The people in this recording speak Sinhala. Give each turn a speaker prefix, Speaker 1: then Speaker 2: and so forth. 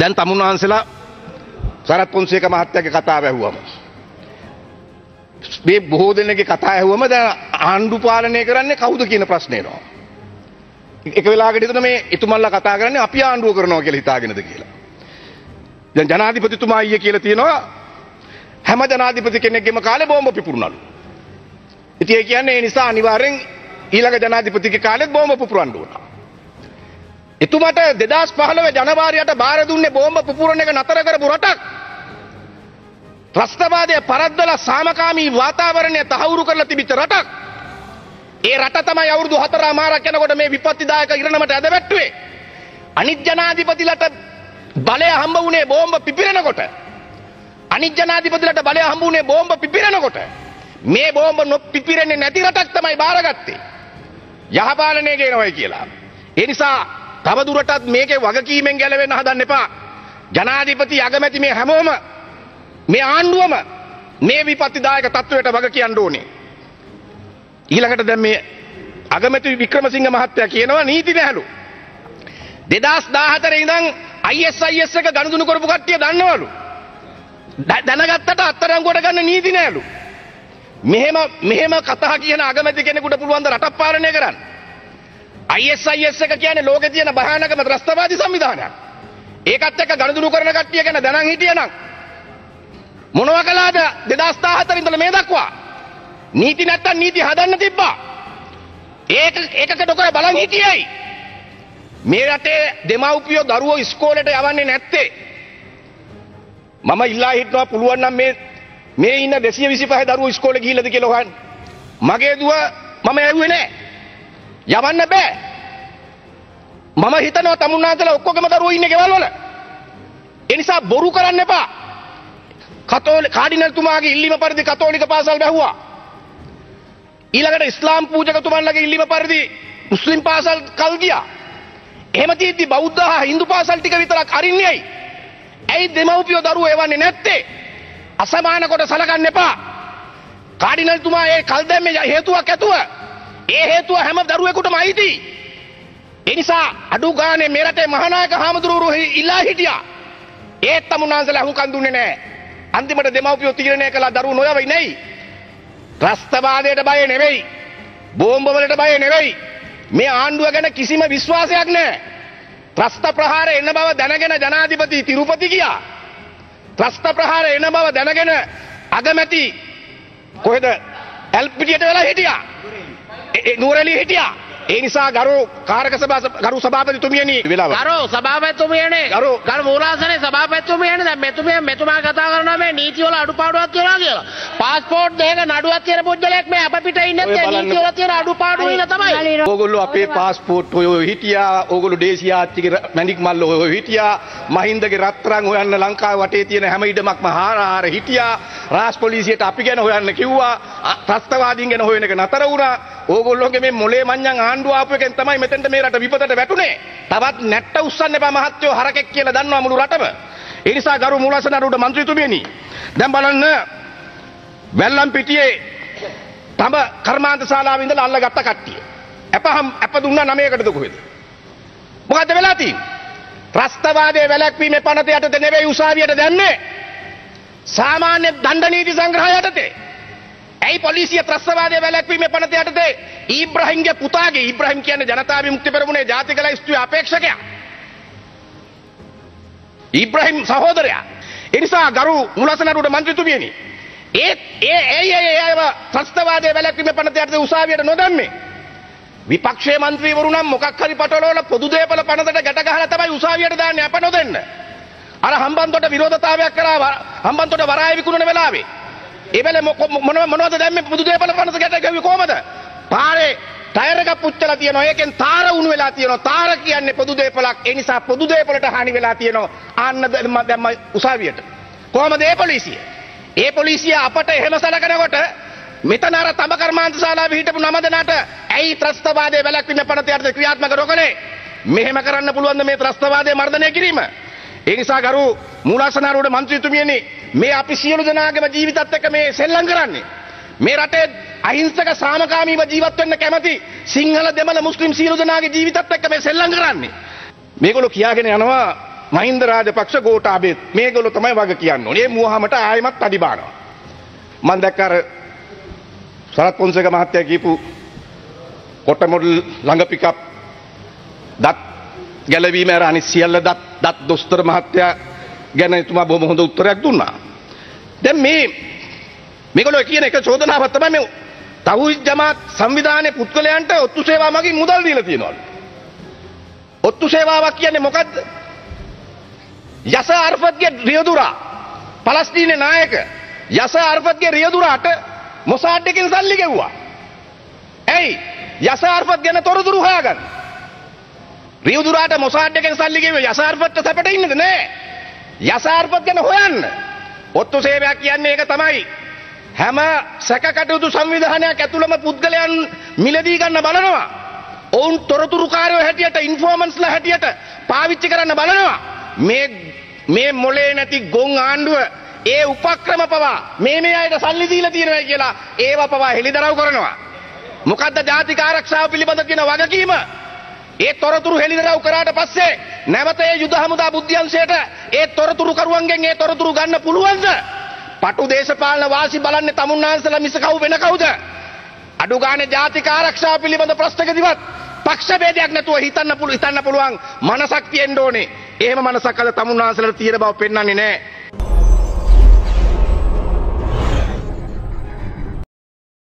Speaker 1: දැන් තමුන් වහන්සේලා සරත් පොන්සේක මහත්තයාගේ කතාව ඇහුවම මේ බොහෝ දෙනෙක්ගේ කතා ඇහුවම දැන් ආණ්ඩු පාලනය කරන්නේ කවුද කියන ප්‍රශ්නේ එනවා. එක වෙලාවකට හිතන මේ එතුමන්ලා කතා කරන්නේ අපි ආණ්ඩුව කරනවා කියලා හිතාගෙනද කියලා. දැන් ජනාධිපතිතුමා ඊයේ කියලා තියෙනවා හැම ජනාධිපති කෙනෙක්ගේම කාලේ බෝම්බ පිපුරුනලු. ඉතින් ඒ කියන්නේ ඒ නිසා අනිවාර්යෙන් ඊළඟ ජනාධිපතිගේ කාලෙත් බෝම්බ පුපුරන්න ඕන. එතුමට 2015 ජනවාරියට බාර දුන්නේ බෝම්බ පුපුරන එක නතර කරපු රටක්. ත්‍රස්තවාදය පරද්දලා සාමකාමී වාතාවරණය තහවුරු කරලා තිබිච්ච රටක්. ඒ රට තමයි අවුරුදු හතරමාරක් යනකොට මේ විපත්තිදායක ඉරණමට ඇද වැට්ටුවේ. අනිත් ජනාධිපතිලට බලය හම්බ වුණේ බෝම්බ පිපිරෙනකොට. අනිත් ජනාධිපතිලට බලය හම්බ වුණේ බෝම්බ පිපිරෙනකොට. මේ බෝම්බ නොපිපිරෙන්නේ නැති රටක් තමයි බාරගත්තේ. යහපාලනය ගේනවයි කියලා. ඒ නිසා තවදුරටත් මේකේ වගකීමෙන් ගැලවෙන්න හදන්න එපා. ජනාධිපති අගමැති මේ හැමෝම මේ ආණ්ඩුවම මේ විපත්තිදායක තත්ත්වයට වග කියන්න ඕනේ. ඊළඟට දැන් මේ අගමැති වික්‍රමසිංහ මහත්තයා කියනවා නීති නැහැලු. 2014 ඉඳන් ISIS එක ගනුදෙනු කරපු කට්ටිය දන්නවලු. දැනගත්තට අත්තරංගුවට ගන්න නීති නැහැලු. මෙහෙම මෙහෙම කතා කියන අගමැති කෙනෙකුට පුළුවන් ද රටක් පාලනය කරන්න. ISIS එක කියන්නේ ලෝකේ තියෙන භයානකම ත්‍රස්තවාදී සංවිධානයක්. ඒකත් එක්ක ගනුදෙනු කරන කට්ටිය ගැන දැනන් හිටියනම් මොනවා කළාද 2014 ඉඳලා මේ දක්වා නීති නැත්තම් නීති හදන්න තිබ්බා. ඒක ඒකක ඩොකර බලන් හිටියයි. මේ රටේ දෙමව්පියෝ දරුවෝ ඉස්කෝලේට යවන්නේ නැත්තේ. මම ඉල්ලා හිටනවා පුළුවන් නම් මේ මේ ඉන්න 225 දරුවෝ ඉස්කෝලේ ගිහිල්ලාද කියලා හොයන්න. මගේ දුව මම ඇහුවේ නෑ. යවන්න බෑ. මම හිතනවා තමුන්නාන්සලා ඔක්කොගම දරුවෝ ඉන්නේ ගෙවල් වල. ඒ නිසා බොරු කරන්න එපා. කතෝලි කාඩිනල්තුමාගේ ඉල්ලීම පරිදි කතෝලික පාසල් බැහුවා. ඊළඟට ඉස්ලාම් පූජකතුමන්ලගේ ඉල්ලීම පරිදි මුස්ලිම් පාසල් කල් ගියා. එහෙම තියෙද්දි බෞද්ධ හා හින්දු පාසල් ටික විතරක් අරින්නේයි. ඇයි දෙමව්පියෝ දරුවෝ එවන්නේ නැත්තේ? අසමාන කොට සලකන්න එපා. කාඩිනල්තුමා ඒ කල් දැම්මේ හේතුවක් ඇතුව. ඒ හේතුව හැම දරුවෙකුටම අයිති. ඒ නිසා අඩු ගානේ මේ රටේ මහානායක හාමුදුරුවෝ ඉල්ලා හිටියා. ඒත් තමුන්නාන්සලා හුඟන් දුන්නේ නැහැ. අන්තිමට දෙමව්පියෝ තීරණය කළා දරුවෝ නොයවයි නෙයි. ත්‍රස්තවාදයට බය නෙවෙයි. බෝම්බවලට බය නෙවෙයි. මේ ආණ්ඩුව ගැන කිසිම විශ්වාසයක් නැහැ. ත්‍රස්ත ප්‍රහාර එන බව දැනගෙන ජනාධිපති තිරුපති ගියා. ත්‍රස්ත ප්‍රහාර එන බව දැනගෙන අගමැති කොහෙද ඇල්පිටියට වෙලා හිටියා. නුවරඑළිය හිටියා. ඒ නිසා ගරු කාරක සභා ගරු සභාපතිතුමියනි වෙලාව.
Speaker 2: ගරු සභාපතිතුමියනේ
Speaker 1: ගරු
Speaker 2: ගරු මූලාසනේ සභාපතිතුමියනේ දැන් මෙතුමිය මෙතුමා කතා කරනවා මේ නීති වල අඩුපාඩුවක් තියෙනවා කියලා. පාස්පෝර්ට් දෙක නඩුවක් තියෙන පුද්ගලයෙක් මේ අප පිට ඉන්නේ
Speaker 1: බලන්න.
Speaker 2: නීති වල තියෙන අඩුපාඩු වල තමයි.
Speaker 1: ඕගොල්ලෝ අපේ පාස්පෝර්ට් ඔය හිටියා ඕගොල්ලෝ දේශීය ආච්චිගේ මැණික් මල්ල ඔය හිටියා මහින්දගේ රත්තරන් හොයන්න ලංකාව වටේ තියෙන හැම ඉඩමක්ම හාර හාර හිටියා රාජ් පොලිසියට අපි ගැන හොයන්න කිව්වා ත්‍රස්තවාදීන් ගැන හොයන එක නතර වුණා ඕගොල්ලෝගේ මේ මොලේ මඤ්ඤං ආණ්ඩුව ආපු එකෙන් තමයි මෙතෙන්ට මේ රට විපතට වැටුනේ තවත් නැට්ට උස්සන්න එපා මහත්තයෝ හරකෙක් කියලා දන්නවා මුළු රටම ඒ නිසා ගරු මූලසනරුට මන්ත්‍රීතුමියනි දැන් බලන්න වැල්ලම් පිටියේ තම කර්මාන්ත ශාලාව ඉඳලා අල්ලගත්ත කට්ටිය. අපහම් අප දුන්නා නමයකටද කොහෙද? මොකද්ද වෙලා තියෙන්නේ? ත්‍රස්තවාදයේ වැළැක්වීමේ පනත යටතේ නෙවෙයි උසාවියට දැම්මේ. සාමාන්‍ය දණ්ඩ නීති සංග්‍රහය යටතේ. ඇයි පොලිසිය ත්‍රස්තවාදයේ වැළැක්වීමේ පනත යටතේ ඊබ්‍රහීම්ගේ පුතාගේ ඊබ්‍රහීම් කියන්නේ ජනතා විමුක්ති පෙරමුණේ ජාතික ලැයිස්තුවේ අපේක්ෂකයා. ඊබ්‍රහීම් සහෝදරයා. ඒ නිසා ගරු මුලසනරුට මන්ත්‍රීතුමියනි ඒත් ඒ ඇයි ඒ අයව ත්‍රස්තවාදයේ වැළැක්වීමේ පනත යටතේ උසාවියට නොදැම්මේ? විපක්ෂයේ මන්ත්‍රීවරු නම් මොකක් හරි පටලවල පොදු දේපල පනතට ගැට ගහලා තමයි උසාවියට දාන්නේ අප නොදෙන්න. අර හම්බන්තොට විරෝධතාවයක් කරා වර- හම්බන්තොට වරාය විකුණන වෙලාවේ. ඒ වෙලේ මොක- මොන මොනවද දැම්මේ පොදු දේපල පනත ගැට ගැව්වේ කොහමද? පාරේ ටයර් එකක් පුච්චලා තියෙනවා. ඒකෙන් තාර උණු වෙලා තියෙනවා. තාර කියන්නේ පොදු දේපලක්. ඒ නිසා පොදු දේපලට හානි වෙලා තියෙනවා. ආන්න දැම්ම දැම්ම උසාවියට. කොහමද ඒ පොලිසිය? ඒ පොලිසිය අපට එහෙම සලකනකොට මෙතන අර තඹ කර්මාන්ත ශාලාවේ හිටපු නම දෙනාට ඇයි ත්‍රස්තවාදයේ වැළැක්වීම පනත යටතේ ක්‍රියාත්මක නොකළේ? මෙහෙම කරන්න පුළුවන් ද මේ ත්‍රස්තවාදය මර්ධනය කිරීම? ඒ නිසා ගරු මූලාසනාරෝඩ මන්ත්‍රීතුමියනි මේ අපි සියලු දෙනාගේම ජීවිතත් එක්ක මේ සෙල්ලම් කරන්නේ. මේ රටේ අහිංසක සාමකාමීව ජීවත් වෙන්න කැමති සිංහල දෙමළ මුස්ලිම් සියලු දෙනාගේ ජීවිතත් එක්ක මේ සෙල්ලම් කරන්නේ. මේගොල්ලෝ කියාගෙන යනවා මහින්ද රාජපක්ෂ ගෝඨාභයත් මේගොල්ලෝ තමයි වග කියන්න ඕනේ. මේ මුවහමට ආයෙමත් අඩිබානවා. මම දැක්ක අර සරත් පොන්සේක මහත්තයා කියපු කොට මොඩල් ළඟ පිකප් දත් ගැලවීම ඇර අනිත් සියල්ල දත් දත් දොස්තර මහත්තයා ගැන එතුමා බොහොම හොඳ උත්තරයක් දුන්නා. දැන් මේ මේගොල්ලෝ කියන එක චෝදනාවක් තමයි මේ තවුහිද් ජමාත් සංවිධානයේ පුද්ගලයන්ට ඔත්තු සේවා මගින් මුදල් දීලා තියෙනවලු. ඔත්තු සේවාවක් කියන්නේ මොකද්ද? යස අර්ෆත්ගේ රියදුරා පලස්තීන නායක යස අර්ෆත්ගේ රියදුරාට මොසාඩ් එකෙන් සල්ලි ගෙව්වා. ඇයි? යස අර්ෆත් ගැන තොරතුරු හොයාගන්න. රියදුරාට මොසාඩ් එකෙන් සල්ලි ගෙව්වේ යස අර්ෆත්ට සැපට ඉන්නද නෑ. යස අර්ෆත් ගැන හොයන්න. ඔත්තු සේවයක් කියන්නේ ඒක තමයි. හැම සැකකටයුතු සංවිධානයක් ඇතුළම පුද්ගලයන් මිලදී ගන්න බලනවා. ඔවුන් තොරතුරුකාරයෝ හැටියට ඉන්ෆෝමන්ස්ලා හැටියට පාවිච්චි කරන්න බලනවා. මේ මේ මොලේ නැති ගොන් ආණ්ඩුව ඒ උපක්‍රම පවා මේ මේ අයට සල්ලි දීලා තියෙනවා කියලා ඒව පවා හෙළිදරව් කරනවා. මොකද්ද ජාතික ආරක්ෂාව පිළිබඳ කියන වගකීම? ඒ තොරතුරු හෙළිදරව් කරාට පස්සේ නැවත ඒ යුද හමුදා බුද්ධ්‍යංශයට ඒ තොරතුරු කරුවන්ගෙන් ඒ තොරතුරු ගන්න පුළුවන්ද? පටු දේශපාලන වාසි බලන්නේ තමුන්නාන්සලා මිස කවු වෙන කවුද? අඩු ගානේ ජාතික ආරක්ෂාව පිළිබඳ ප්‍රශ්නකදිවත් පක්ෂ ભેදයක් නැතුව හිතන්න පුළු හිතන්න පුළුවන් මනසක් තියෙන්න ඕනේ. එහෙම මනසක් අද තමුන්නාන්සලට තියෙන බව පෙන්වන්නේ නැහැ.